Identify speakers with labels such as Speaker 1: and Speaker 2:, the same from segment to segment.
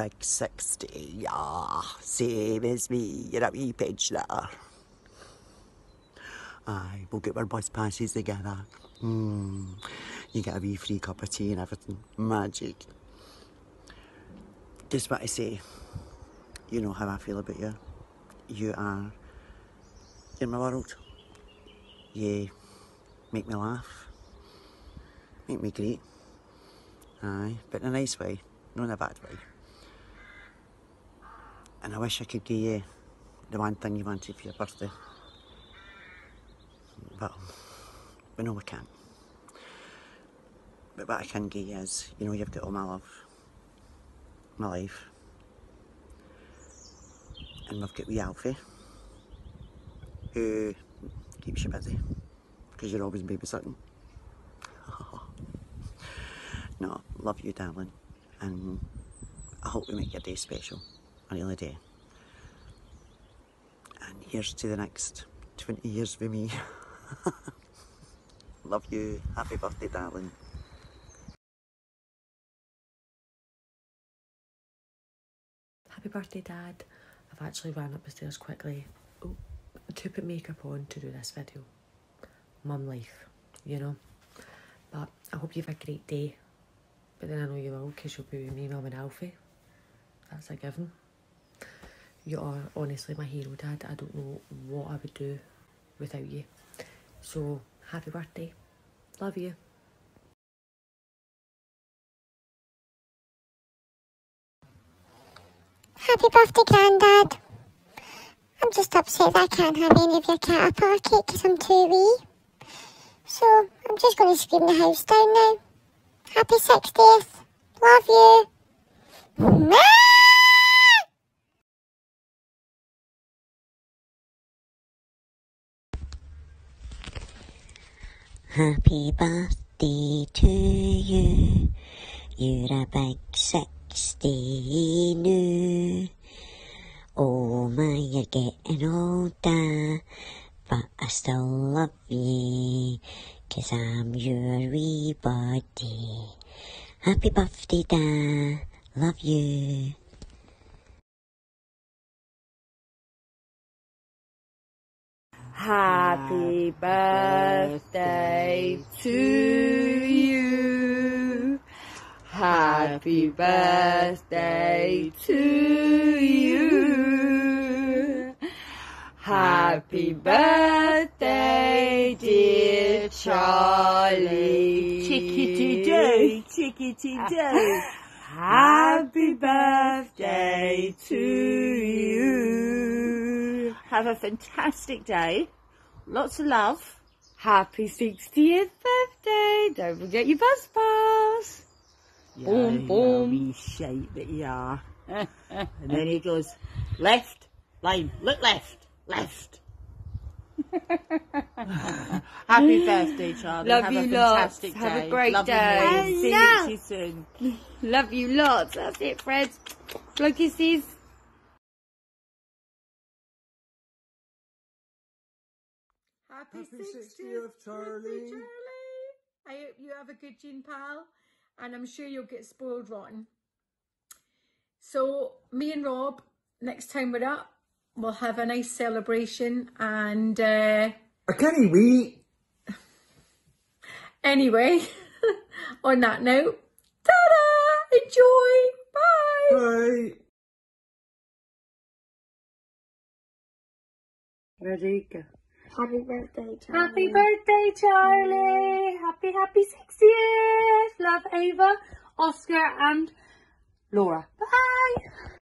Speaker 1: Big 60, yeah. Same as me. You're a wee pensioner. Aye, we'll get our bus passes together. Mm. You get a wee free cup of tea and everything. Magic. Just what I say. You know how I feel about you. You are in my world. You make me laugh. Make me great. Aye, but in a nice way, not in a bad way. And I wish I could give you the one thing you wanted for your birthday. But we know we can't. But what I can give you is, you know, you've got all my love, my life. And we've got wee Alfie, who keeps you busy, because you're always babysitting. no, love you, darling. And I hope we make your day special. I do. And here's to the next 20 years with me. love you. Happy birthday, darling.
Speaker 2: Happy birthday, Dad. I've actually ran up the stairs quickly oh, to put makeup on to do this video. Mum life, you know. But I hope you have a great day. But then I know you will because you'll be with me, Mum and Alfie. That's a given. You are honestly my hero, Dad. I don't know what I would do without you. So, happy birthday. Love you.
Speaker 3: Happy birthday, Grandad. I'm just upset that I can't have any of your caterpillar cake because I'm too wee. So I'm just going to scream the house down now. Happy 60th. Love you.
Speaker 1: Happy birthday to you. You're a big 60 new. Oh my, you're getting older. But I still love you. Cause I'm your wee body. Happy birthday. Love you.
Speaker 4: Happy birthday to you. Happy birthday to you. Happy birthday, dear Charlie.
Speaker 5: Chickity day, chickity day.
Speaker 4: Happy birthday to you.
Speaker 5: Have a fantastic day. Lots of love.
Speaker 4: Happy 60th birthday. Don't forget your bus pass. Boom,
Speaker 5: Yeah,
Speaker 4: boom.
Speaker 5: You shape that you are. and then he goes, left, line, look left, left. Happy birthday, Charlie.
Speaker 4: Love
Speaker 5: Have
Speaker 4: you
Speaker 5: a
Speaker 4: lots.
Speaker 5: fantastic
Speaker 4: Have a great
Speaker 5: Love
Speaker 4: day.
Speaker 5: See you, see you soon.
Speaker 4: Love you lots. That's it, Fred. Blow kisses.
Speaker 6: Happy, 60th, Charlie. Charlie. I hope you have a good gin pal and I'm sure you'll get spoiled rotten. So me and Rob, next time we're up, we'll have a nice celebration and uh,
Speaker 7: I can't wait.
Speaker 6: anyway, on that note, ta-da! Enjoy! Bye!
Speaker 7: Bye.
Speaker 4: Ready, go.
Speaker 3: Happy birthday, Charlie.
Speaker 4: Happy birthday, Charlie. Happy, happy 60th. Love, Ava, Oscar, and Laura. Bye.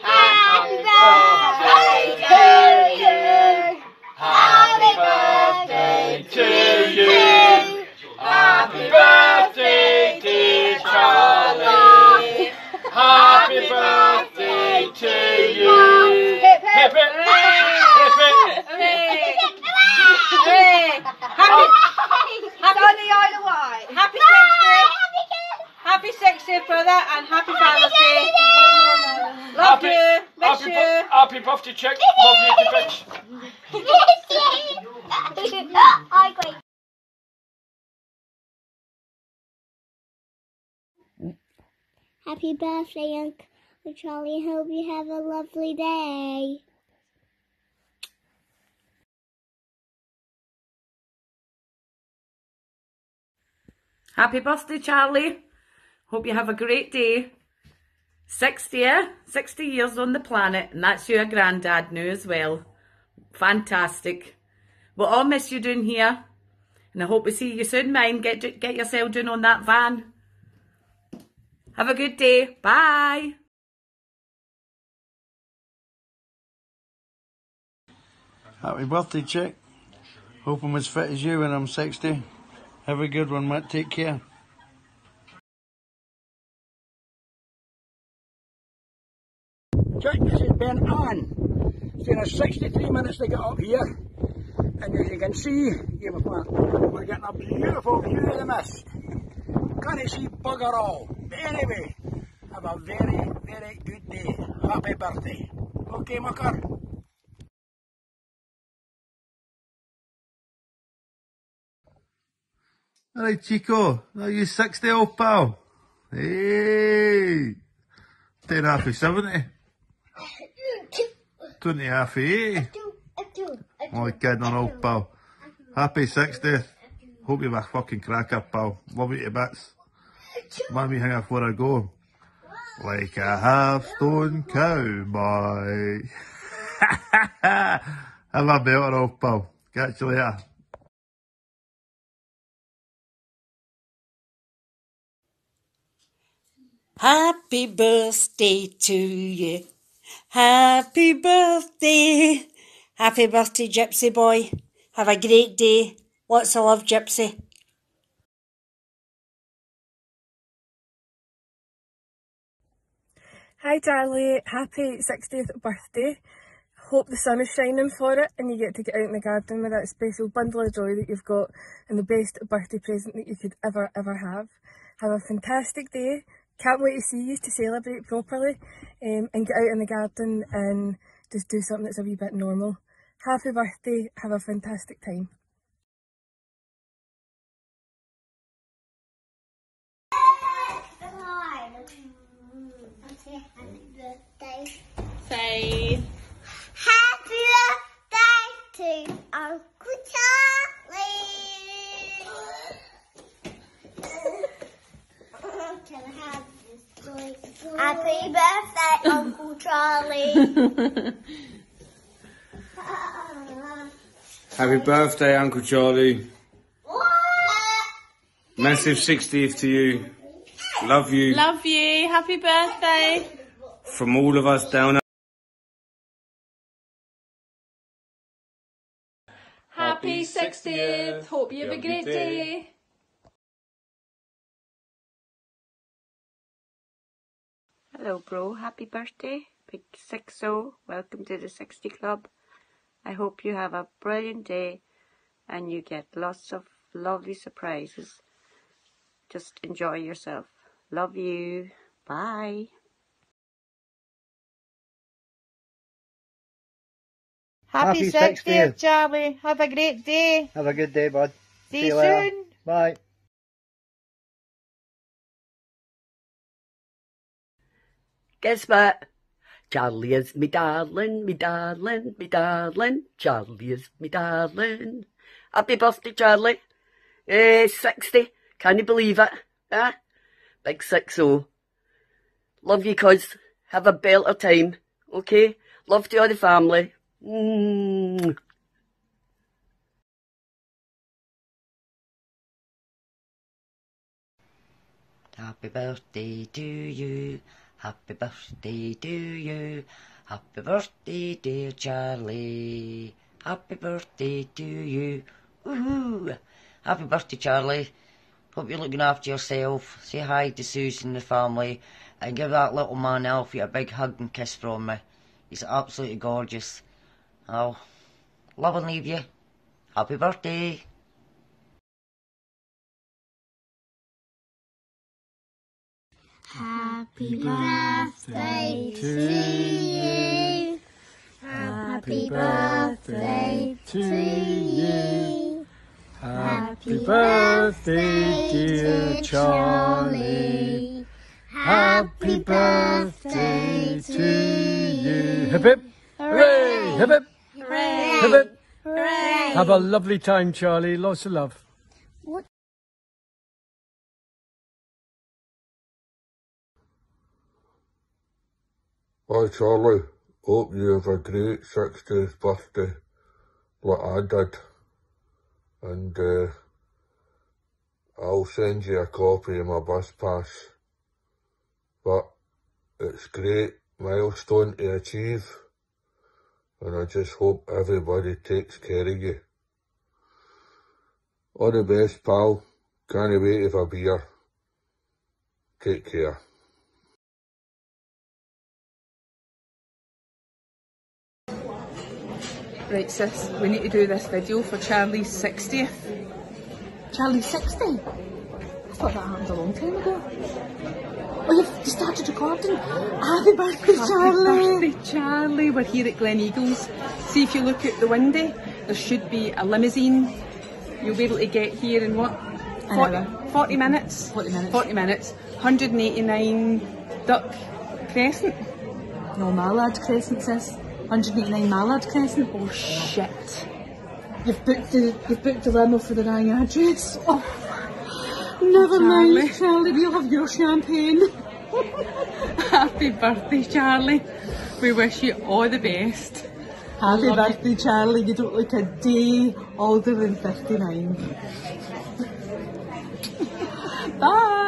Speaker 3: Happy birthday to you. Happy birthday to you. Happy birthday, dear Charlie. Happy birthday to you. Hip hip hip hip. Hey. Hey.
Speaker 4: Happy happy on the Isle of Wight. Happy sixtieth. Happy sixtieth, brother, and happy Valentine.
Speaker 7: Love you. Miss you.
Speaker 3: Happy birthday, Chuck. Love you to bits. Happy birthday, Uncle Charlie. Hope you have a lovely day.
Speaker 8: Happy birthday, Charlie. Hope you have a great day. 60, eh? 60 years on the planet, and that's your granddad now as well. Fantastic. We'll all miss you down here, and I hope we see you soon, mine. Get, get yourself down on that van. Have a good day. Bye.
Speaker 9: Happy birthday, chick. Hope I'm as fit as you when I'm 60. Have a good one, mate. Take care.
Speaker 10: Jack, this is Ben Ann. It's taken us 63 minutes to get up here. And as you can see, we're getting a beautiful view of the mist. Can't see bugger all. Anyway, have a very, very good day. Happy birthday. Okay, mucker?
Speaker 9: Alright, Chico. Are you 60, old pal? Hey! Ten half of 70. Eh? 20 half of 80. Only kidding on old pal. Happy 60th. Hope you have a fucking cracker, pal. Love you to bits. Me hang up before I go. Like a half-stone cowboy. Have a better old pal. Catch you later.
Speaker 11: Happy birthday to you. Happy birthday. Happy birthday, Gypsy boy. Have a great day. Lots of love, Gypsy.
Speaker 12: Hi Charlie, happy 60th birthday. Hope the sun is shining for it and you get to get out in the garden with that special bundle of joy that you've got and the best birthday present that you could ever, ever have. Have a fantastic day. Can't wait to see you to celebrate properly um, and get out in the garden and just do something that's a wee bit normal. Happy birthday. Have a fantastic time.
Speaker 3: Say Happy birthday to Uncle Charlie. Can I have this toy? Happy birthday, Uncle Charlie.
Speaker 7: Happy birthday, Uncle Charlie. Massive 60th to you. Love you.
Speaker 13: Love you. Happy birthday.
Speaker 7: From all of us down
Speaker 13: Happy 60th. Hope you have a great day.
Speaker 14: Hello, bro. Happy birthday. Big 60. Welcome to the 60 Club. I hope you have a brilliant day and you get lots of lovely surprises. Just enjoy yourself. Love you. Bye.
Speaker 15: Happy,
Speaker 16: Happy
Speaker 15: 60th,
Speaker 16: 60th.
Speaker 15: Charlie. Have a great day.
Speaker 16: Have a good day, bud.
Speaker 15: See you
Speaker 16: later.
Speaker 15: soon.
Speaker 16: Bye.
Speaker 17: Guess what? Charlie is me darling, me darling, me darling. Charlie is me darling. Happy birthday, Charlie. Eh, 60. Can you believe it? Huh? Big 6-0. Love you, cuz. Have a better time. Okay? Love to all the family. Mm.
Speaker 18: Happy birthday to you. Happy birthday to you. Happy birthday, dear Charlie. Happy birthday to you. Woohoo! Happy birthday, Charlie. Hope you're looking after yourself. Say hi to Susan and the family and give that little man Alfie a big hug and kiss from me. He's absolutely gorgeous. Oh, love and leave you. Happy birthday.
Speaker 3: Happy birthday to you. Happy birthday to you. Happy birthday, dear Charlie. Happy birthday to you. Hip hip. Hooray! Hip hip.
Speaker 19: Hooray!
Speaker 3: Hip hip.
Speaker 19: Hooray!
Speaker 3: Have a lovely time, Charlie. Lots of love.
Speaker 20: Hi Charlie, hope you have a great 60th birthday, like I did. And uh, I'll send you a copy of my bus pass. But it's great milestone to achieve. And I just hope everybody takes care of you. All the best pal, can't wait if a beer. Take care.
Speaker 5: Right, sis, we need to do this video for Charlie's 60th. Charlie's 60? I thought that happened a long time ago. Oh, you've you started recording? Happy birthday, Charlie! Happy birthday, Charlie. We're here at Gleneagles. See if you look out the window, there should be a limousine. You'll be able to get here in what?
Speaker 21: An
Speaker 5: 40,
Speaker 21: hour.
Speaker 5: 40 minutes? 40 minutes. 40 minutes. 189 Duck Crescent.
Speaker 21: No, Mallard Crescent says. 189 Mallard Crescent.
Speaker 5: Oh shit.
Speaker 21: You've booked the you've booked the limo for the wrong address. Oh,
Speaker 5: Never
Speaker 21: Charlie.
Speaker 5: mind, Charlie, we'll have your champagne. Happy birthday, Charlie. We wish you all the best.
Speaker 21: Happy birthday, Charlie. You don't look a day older than 59.
Speaker 5: Bye.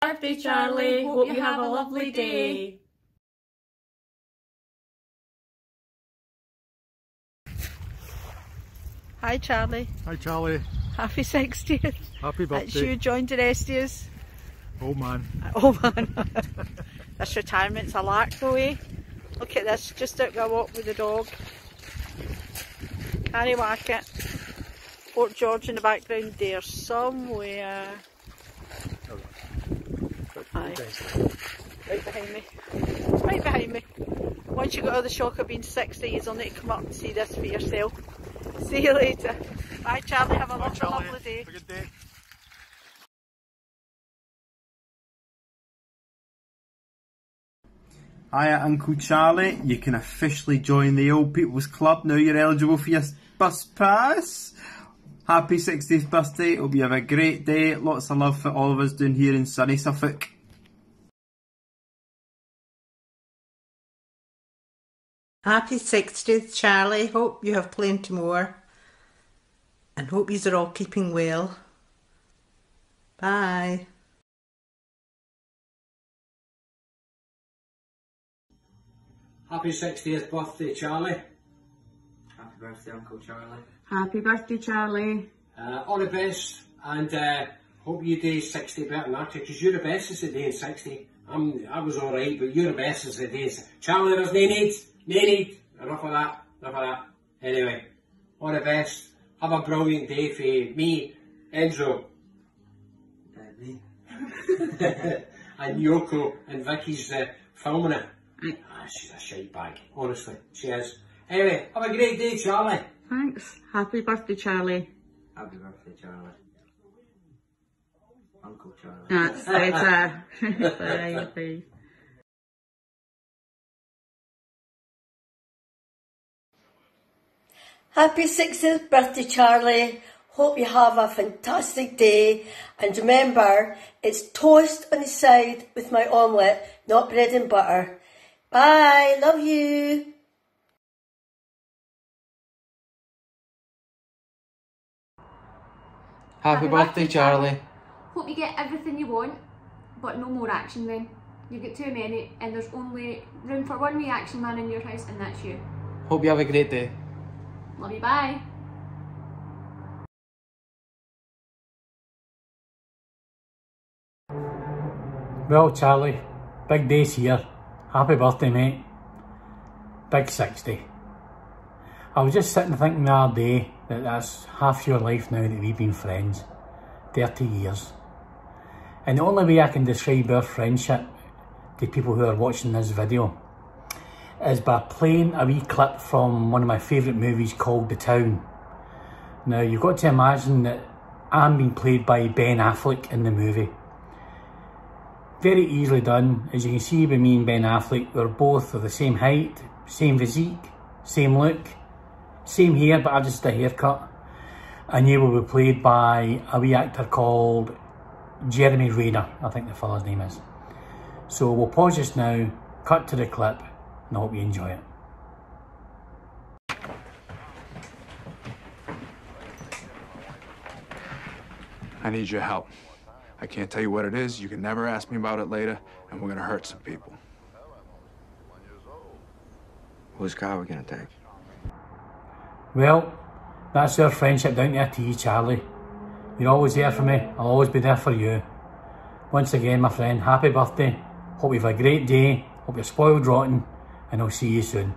Speaker 13: Birthday, Charlie. Hope you have a lovely day.
Speaker 15: Hi, Charlie.
Speaker 3: Hi Charlie.
Speaker 15: Happy 60th.
Speaker 3: Happy
Speaker 15: That's
Speaker 3: birthday.
Speaker 15: you joined the rest of us.
Speaker 3: Oh man.
Speaker 15: Oh man. this retirement's a lark though, eh? Look at this, just out for a walk with the dog. Carry whack it. Fort George in the background there somewhere. Aye. Right behind me. Right behind me. Once you got out of the shock of being 60, you'll need to come up and see this for yourself. See you later. Bye Charlie, have a lovely, lovely day.
Speaker 22: Hiya, Uncle Charlie. You can officially join the Old People's Club now you're eligible for your bus pass. Happy 60th birthday. Hope you have a great day. Lots of love for all of us down here in sunny Suffolk.
Speaker 23: Happy 60th, Charlie. Hope you have plenty more. And hope you are all keeping well. Bye.
Speaker 24: Happy 60th birthday, Charlie.
Speaker 25: Happy birthday, Uncle Charlie.
Speaker 5: Happy birthday, Charlie.
Speaker 24: Uh, all the best, and uh, hope you do 60 better than that, because you're the best as a day in 60. I'm, I was alright, but you're the best as a day in 60. Charlie, there's no need, no need. Enough of that, enough of that. Anyway, all the best. Have a brilliant day for me, Enzo,
Speaker 25: me.
Speaker 24: and Yoko, and Vicky's uh, filming it. Ah, she's a shite bag, honestly. She is. Anyway, have a great day, Charlie.
Speaker 5: Thanks. Happy birthday, Charlie.
Speaker 25: Happy birthday, Charlie. Uncle Charlie.
Speaker 5: That's better. bye, bye.
Speaker 26: Happy 60th birthday, Charlie. Hope you have a fantastic day. And remember, it's toast on the side with my omelette, not bread and butter. Bye. Love you.
Speaker 27: Happy birthday, Charlie.
Speaker 13: Hope you get everything you want, but no more action then. You get too many and there's only room for one reaction man in your house and that's you.
Speaker 27: Hope you have a great day.
Speaker 13: Love you, bye.
Speaker 3: Well, Charlie, big day's here. Happy birthday, mate. Big 60. I was just sitting thinking the other day that that's half your life now that we've been friends. 30 years. And the only way I can describe our friendship
Speaker 16: to people who are watching this video is by playing a wee clip from one of my favourite movies called The Town. Now you've got to imagine that I'm being played by Ben Affleck in the movie. Very easily done. As you can see with me and Ben Affleck, we're both of the same height, same physique, same look, same hair, but I've just a haircut. And you will be played by a wee actor called Jeremy Rayner, I think the fella's name is. So we'll pause just now, cut to the clip, and I hope you enjoy it.
Speaker 28: I need your help. I can't tell you what it is. You can never ask me about it later, and we're gonna hurt some people.
Speaker 17: Whose car are we gonna take?
Speaker 16: Well, that's our friendship down there to Charlie. You're always there for me. I'll always be there for you. Once again, my friend, happy birthday. Hope you've a great day. Hope you're spoiled rotten. And I'll see you soon.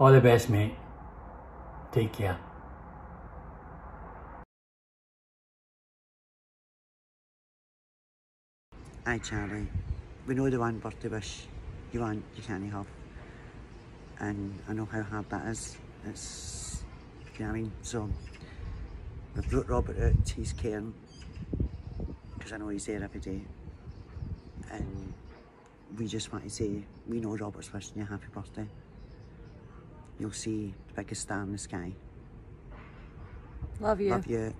Speaker 16: All the best, mate. Take care.
Speaker 1: Aye, Charlie. We know the one birthday wish you want, you can't have. And I know how hard that is. It's, you uh, know what I mean? So, we've brought Robert out, he's caring. Because I know he's there every day. And we just want to say, we know Robert's wishing you a happy birthday. You'll see the biggest star in the sky.
Speaker 8: Love you.
Speaker 1: Love you.